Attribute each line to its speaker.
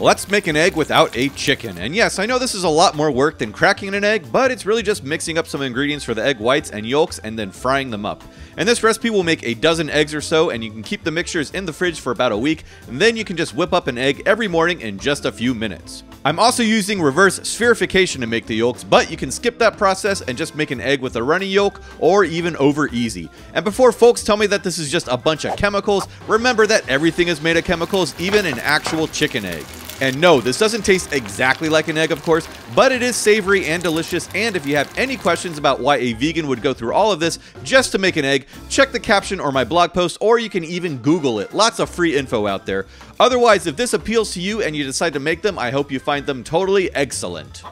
Speaker 1: Let's make an egg without a chicken. And yes, I know this is a lot more work than cracking an egg, but it's really just mixing up some ingredients for the egg whites and yolks and then frying them up. And this recipe will make a dozen eggs or so, and you can keep the mixtures in the fridge for about a week, and then you can just whip up an egg every morning in just a few minutes. I'm also using reverse spherification to make the yolks, but you can skip that process and just make an egg with a runny yolk or even over easy. And before folks tell me that this is just a bunch of chemicals, remember that everything is made of chemicals, even an actual chicken egg. And no, this doesn't taste exactly like an egg, of course, but it is savory and delicious. And if you have any questions about why a vegan would go through all of this just to make an egg, check the caption or my blog post, or you can even Google it. Lots of free info out there. Otherwise, if this appeals to you and you decide to make them, I hope you find them totally excellent.